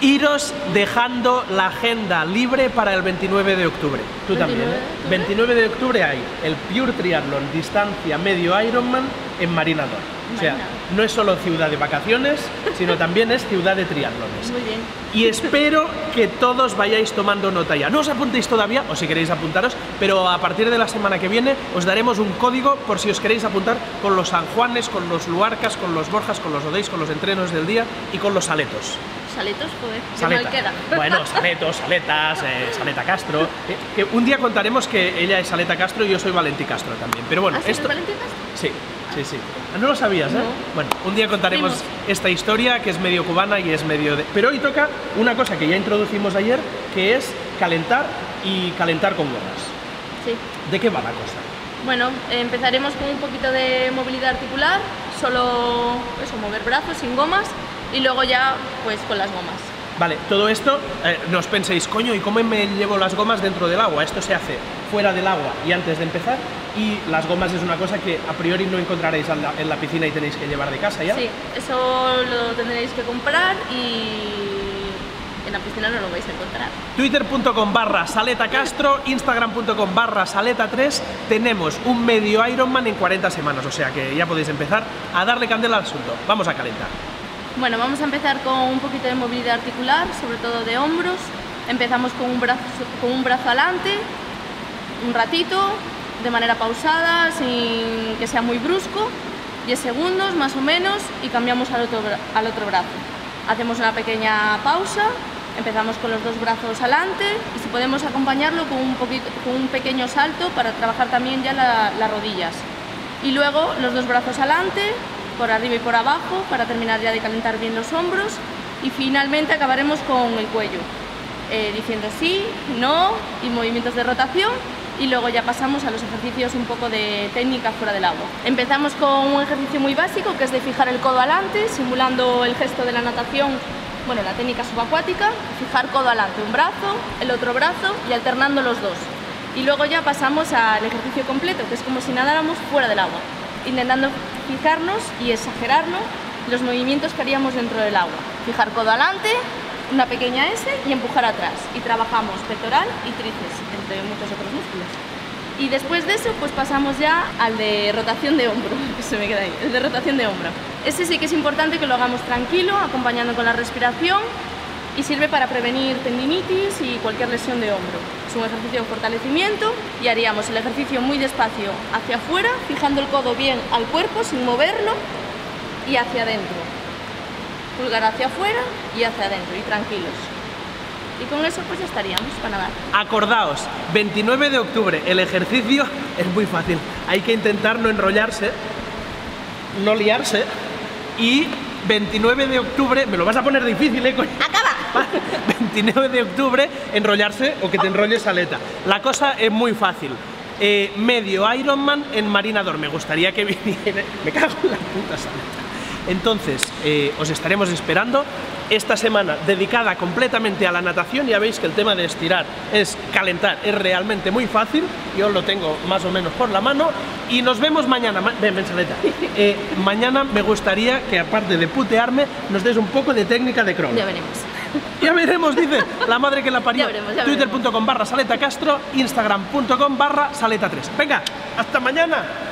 iros dejando la agenda libre para el 29 de octubre. Tú 29 también, ¿eh? octubre. 29 de octubre hay el Pure Triathlon distancia medio Ironman en Marinador. O sea, Marinador. no es solo ciudad de vacaciones, sino también es ciudad de triatlones. Muy bien. Y espero que todos vayáis tomando nota ya. No os apuntéis todavía, o si queréis apuntaros, pero a partir de la semana que viene os daremos un código por si os queréis apuntar con los San Juanes, con los Luarcas, con los Borjas, con los Odeis, con los entrenos del día y con los Saletos. Saletos, joder, qué Saleta. mal queda. Bueno, Saletos, Saletas, eh, Saleta Castro. eh, que un día contaremos que ella es Saleta Castro y yo soy Valentí Castro también. Pero bueno, ¿Ah, sí, esto. eres Valentín Castro? Sí, sí, sí. Ah, No lo sabías, ¿eh? No. Bueno, un día contaremos Primos. esta historia que es medio cubana y es medio de... Pero hoy toca una cosa que ya introducimos ayer, que es calentar y calentar con gomas. Sí. ¿De qué va la cosa? Bueno, empezaremos con un poquito de movilidad articular, solo eso, mover brazos sin gomas y luego ya pues con las gomas. Vale, todo esto, eh, no os penséis, coño, ¿y cómo me llevo las gomas dentro del agua? Esto se hace fuera del agua y antes de empezar. Y las gomas es una cosa que a priori no encontraréis en la, en la piscina y tenéis que llevar de casa ya. Sí, eso lo tendréis que comprar y en la piscina no lo vais a encontrar. Twitter.com barra Saleta Castro, Instagram.com barra Saleta 3, tenemos un medio Ironman en 40 semanas, o sea que ya podéis empezar a darle candela al asunto. Vamos a calentar. Bueno, vamos a empezar con un poquito de movilidad articular, sobre todo de hombros. Empezamos con un brazo, con un brazo adelante, un ratito, de manera pausada, sin que sea muy brusco, 10 segundos más o menos, y cambiamos al otro, al otro brazo. Hacemos una pequeña pausa, empezamos con los dos brazos adelante y si podemos acompañarlo con un, poquito, con un pequeño salto para trabajar también ya la- las rodillas. Y luego los dos brazos adelante, por arriba y por abajo, para terminar ya de calentar bien los hombros. Y finalmente acabaremos con el cuello, eh, diciendo sí, no y movimientos de rotación. Y luego ya pasamos a los ejercicios un poco de técnica fuera del agua. Empezamos con un ejercicio muy básico, que es de fijar el codo adelante, simulando el gesto de la natación, bueno, la técnica subacuática, fijar codo adelante, un brazo, el otro brazo y alternando los dos. Y luego ya pasamos al ejercicio completo, que es como si nadáramos fuera del agua, intentando fijarnos y exagerarnos los movimientos que haríamos dentro del agua. Fijar codo adelante, una pequeña S y empujar atrás. Y trabajamos pectoral y tríceps, entre muchos otros músculos. Y después de eso, pues pasamos ya al de rotación de hombro, se me queda ahí, el de rotación de hombro. Ese sí que es importante que lo hagamos tranquilo, acompañando con la respiración y sirve para prevenir tendinitis y cualquier lesión de hombro. Es un ejercicio de fortalecimiento y haríamos el ejercicio muy despacio hacia afuera, fijando el codo bien al cuerpo sin moverlo y hacia adentro. Pulgar hacia afuera y hacia adentro y tranquilos. Y con eso pues ya estaríamos para nadar. Acordaos, 29 de octubre, el ejercicio es muy fácil. Hay que intentar no enrollarse, no liarse. Y 29 de octubre, me lo vas a poner difícil, ¿eh? coño? ¡Acaba! 29 de octubre, enrollarse o que te enrolles aleta. La cosa es muy fácil. Eh, medio Ironman en Marinador. Me gustaría que viniera. Me cago en la puta saleta. Entonces, eh, os estaremos esperando esta semana dedicada completamente a la natación. Ya veis que el tema de estirar es calentar, es realmente muy fácil. Yo lo tengo más o menos por la mano. Y nos vemos mañana. Ma- Ven. Eh, mañana me gustaría que, aparte de putearme, nos des un poco de técnica de crawl. Ya veremos. Ya veremos, dice la madre que la parió. Twitter.com barra Saleta Castro, Instagram.com barra Saleta 3. Venga, hasta mañana.